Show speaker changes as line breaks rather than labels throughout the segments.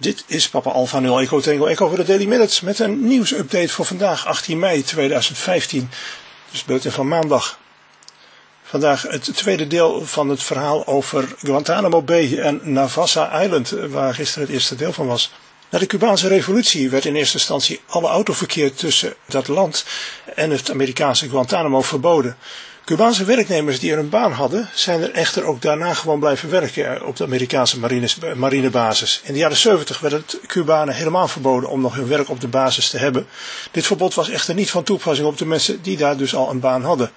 Dit is Papa Alpha 0 Echo Tango Echo voor de Daily Minutes met een nieuwsupdate voor vandaag 18 mei 2015. Dus bulletin van maandag. Vandaag het tweede deel van het verhaal over Guantanamo Bay en Navassa Island, waar gisteren het eerste deel van was. Na de Cubaanse revolutie werd in eerste instantie alle autoverkeer tussen dat land en het Amerikaanse Guantanamo verboden. Cubaanse werknemers die er een baan hadden, zijn er echter ook daarna gewoon blijven werken op de Amerikaanse marinebasis. In de jaren 70 werd het Cubanen helemaal verboden om nog hun werk op de basis te hebben. Dit verbod was echter niet van toepassing op de mensen die daar dus al een baan hadden.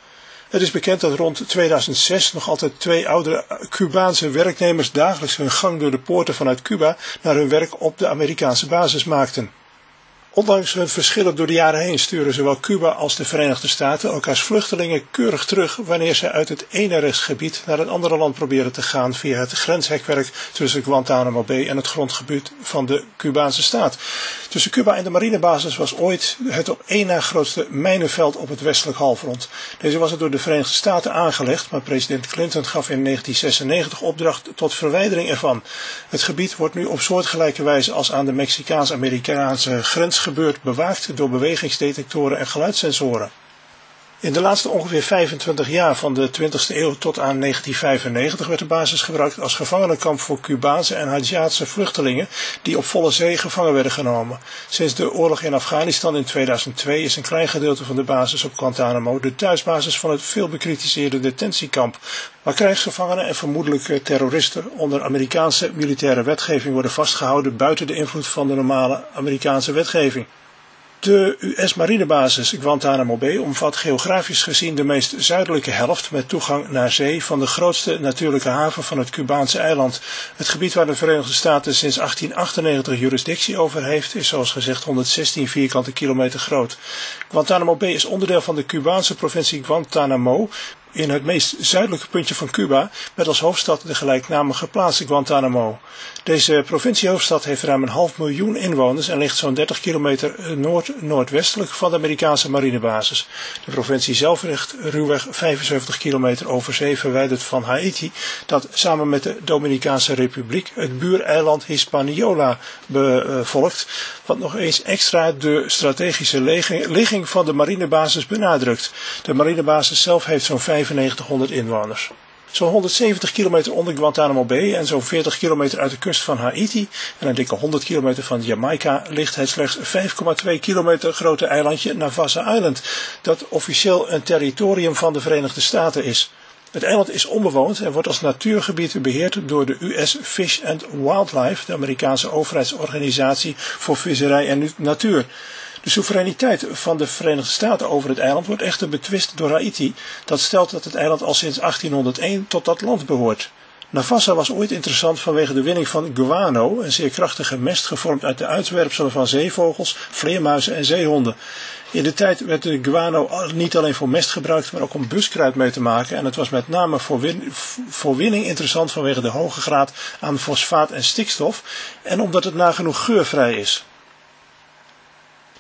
Het is bekend dat rond 2006 nog altijd twee oudere Cubaanse werknemers dagelijks hun gang door de poorten vanuit Cuba naar hun werk op de Amerikaanse basis maakten. Ondanks hun verschillen door de jaren heen sturen zowel Cuba als de Verenigde Staten elkaars vluchtelingen keurig terug wanneer ze uit het ene rechtsgebied naar het andere land proberen te gaan via het grenshekwerk tussen Guantanamo Bay en het grondgebied van de Cubaanse staat. Tussen Cuba en de marinebasis was ooit het op één na grootste mijnenveld op het westelijk halfrond. Deze was er door de Verenigde Staten aangelegd, maar president Clinton gaf in 1996 opdracht tot verwijdering ervan. Het gebied wordt nu op soortgelijke wijze als aan de Mexicaans-Amerikaanse grens gebeurt bewaakt door bewegingsdetectoren en geluidssensoren. In de laatste ongeveer 25 jaar van de 20e eeuw tot aan 1995 werd de basis gebruikt als gevangenenkamp voor Cubaanse en Hadjaatse vluchtelingen die op volle zee gevangen werden genomen. Sinds de oorlog in Afghanistan in 2002 is een klein gedeelte van de basis op Guantanamo de thuisbasis van het veel bekritiseerde detentiekamp, waar krijgsgevangenen en vermoedelijke terroristen onder Amerikaanse militaire wetgeving worden vastgehouden buiten de invloed van de normale Amerikaanse wetgeving. De US-marinebasis Guantanamo Bay omvat geografisch gezien de meest zuidelijke helft met toegang naar zee van de grootste natuurlijke haven van het Cubaanse eiland. Het gebied waar de Verenigde Staten sinds 1898 jurisdictie over heeft is zoals gezegd 116 vierkante kilometer groot. Guantanamo Bay is onderdeel van de Cubaanse provincie Guantanamo in het meest zuidelijke puntje van Cuba met als hoofdstad de gelijknamige plaats Guantanamo. Deze provinciehoofdstad heeft ruim een half miljoen inwoners en ligt zo'n 30 kilometer noord-noordwestelijk van de Amerikaanse marinebasis. De provincie zelf ligt ruwweg 75 kilometer over zee verwijderd van Haiti, dat samen met de Dominicaanse Republiek het buureiland Hispaniola bevolkt, wat nog eens extra de strategische ligging van de marinebasis benadrukt. De marinebasis zelf heeft zo'n 9500 inwoners. Zo'n 170 kilometer onder Guantanamo Bay en zo'n 40 kilometer uit de kust van Haiti en een dikke 100 kilometer van Jamaica ligt het slechts 5,2 kilometer grote eilandje Navassa Island, dat officieel een territorium van de Verenigde Staten is. Het eiland is onbewoond en wordt als natuurgebied beheerd door de US Fish and Wildlife, de Amerikaanse overheidsorganisatie voor visserij en natuur. De soevereiniteit van de Verenigde Staten over het eiland wordt echter betwist door Haiti, dat stelt dat het eiland al sinds 1801 tot dat land behoort. Navassa was ooit interessant vanwege de winning van guano, een zeer krachtige mest gevormd uit de uitwerpselen van zeevogels, vleermuizen en zeehonden. In de tijd werd de guano niet alleen voor mest gebruikt, maar ook om buskruid mee te maken. En het was met name voor, voor winning interessant vanwege de hoge graad aan fosfaat en stikstof en omdat het nagenoeg geurvrij is.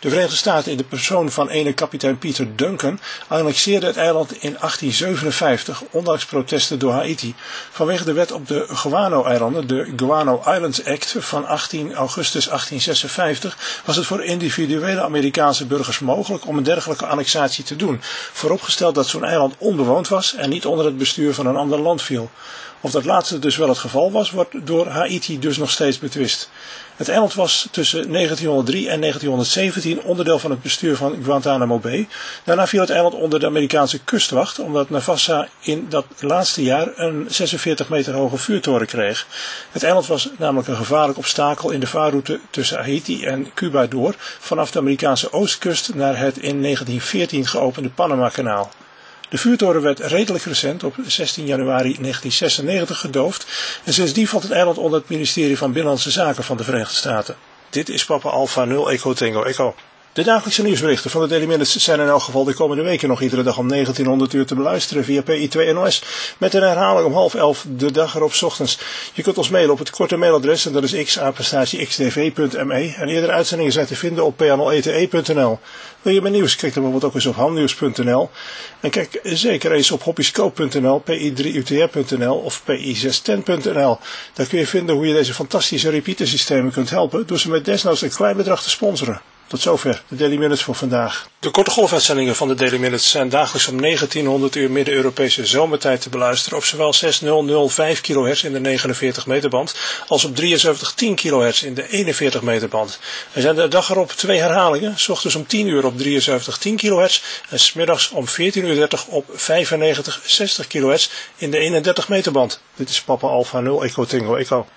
De Verenigde Staten in de persoon van ene kapitein Peter Duncan annexeerde het eiland in 1857, ondanks protesten door Haiti. Vanwege de wet op de Guano-eilanden, de Guano Islands Act van 18 augustus 1856, was het voor individuele Amerikaanse burgers mogelijk om een dergelijke annexatie te doen, vooropgesteld dat zo'n eiland onbewoond was en niet onder het bestuur van een ander land viel. Of dat laatste dus wel het geval was, wordt door Haiti dus nog steeds betwist. Het eiland was tussen 1903 en 1917 onderdeel van het bestuur van Guantanamo Bay. Daarna viel het eiland onder de Amerikaanse kustwacht, omdat Navassa in dat laatste jaar een 46 meter hoge vuurtoren kreeg. Het eiland was namelijk een gevaarlijk obstakel in de vaarroute tussen Haiti en Cuba door, vanaf de Amerikaanse oostkust naar het in 1914 geopende Panama-kanaal. De vuurtoren werd redelijk recent op 16 januari 1996 gedoofd en sindsdien valt het eiland onder het ministerie van Binnenlandse Zaken van de Verenigde Staten. Dit is Papa Alpha 0 Echo Tango Echo. De dagelijkse nieuwsberichten van de Daily Minutes zijn in elk geval de komende weken nog iedere dag om 1900 uur te beluisteren via PI2 NOS. Met een herhaling om half elf de dag erop ochtends. Je kunt ons mailen op het korte mailadres en dat is xapenstaatje.xtv.me. En eerdere uitzendingen zijn te vinden op panelde.nl. Wil je meer nieuws? Kijk dan bijvoorbeeld ook eens op hamnieuws.nl. En kijk zeker eens op hobbyscope.nl, pi3utr.nl of pi610.nl. Daar kun je vinden hoe je deze fantastische repeatersystemen kunt helpen door ze met desnoods een klein bedrag te sponsoren. Tot zover de Daily Minutes voor vandaag. De korte golfuitzendingen van de Daily Minutes zijn dagelijks om 1900 uur Midden-Europese zomertijd te beluisteren op zowel 6005 kHz in de 49 meterband als op 7310 kHz in de 41 meterband. Er zijn de dag erop twee herhalingen, s ochtends om 10 uur op 7310 kHz en smiddags om 14.30 uur op 9560 kHz in de 31 meterband. Dit is Papa Alpha 0 Eco Tingo Eco.